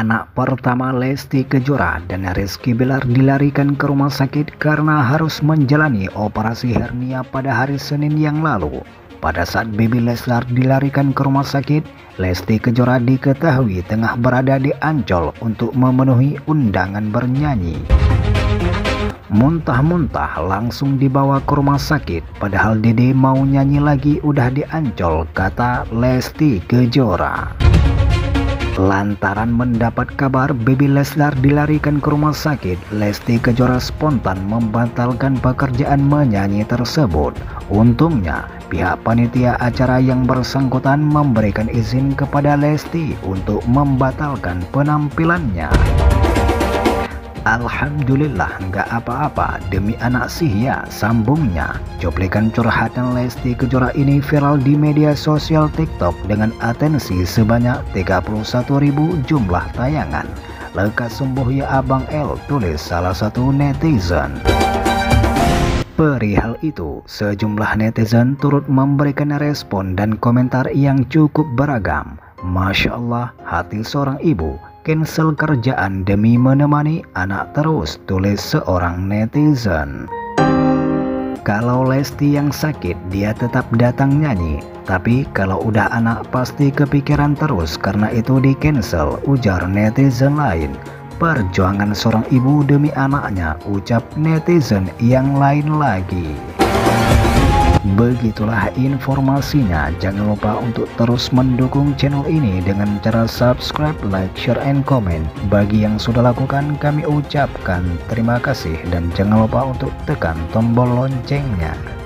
Anak pertama Lesti Kejora dan Rizky Bilar dilarikan ke rumah sakit karena harus menjalani operasi hernia pada hari Senin yang lalu. Pada saat baby Leslar dilarikan ke rumah sakit, Lesti Kejora diketahui tengah berada di Ancol untuk memenuhi undangan bernyanyi. Muntah-muntah langsung dibawa ke rumah sakit, padahal Dede mau nyanyi lagi udah di Ancol, kata Lesti Kejora. Lantaran mendapat kabar baby Leslar dilarikan ke rumah sakit, Lesti Kejora spontan membatalkan pekerjaan menyanyi tersebut. Untungnya, pihak panitia acara yang bersangkutan memberikan izin kepada Lesti untuk membatalkan penampilannya. Alhamdulillah nggak apa-apa. Demi anak sih ya sambungnya. Cuplikan curhatan Lesti Kejora ini viral di media sosial TikTok dengan atensi sebanyak 31.000 jumlah tayangan. Lekas sembuh ya Abang L tulis salah satu netizen. Perihal itu, sejumlah netizen turut memberikan respon dan komentar yang cukup beragam. Masya Allah, hati seorang ibu cancel kerjaan demi menemani anak terus, tulis seorang netizen. Kalau Lesti yang sakit, dia tetap datang nyanyi. Tapi kalau udah anak pasti kepikiran terus karena itu di cancel, ujar netizen lain. Perjuangan seorang ibu demi anaknya, ucap netizen yang lain lagi. Begitulah informasinya. Jangan lupa untuk terus mendukung channel ini dengan cara subscribe, like, share, and comment. Bagi yang sudah lakukan, kami ucapkan terima kasih dan jangan lupa untuk tekan tombol loncengnya.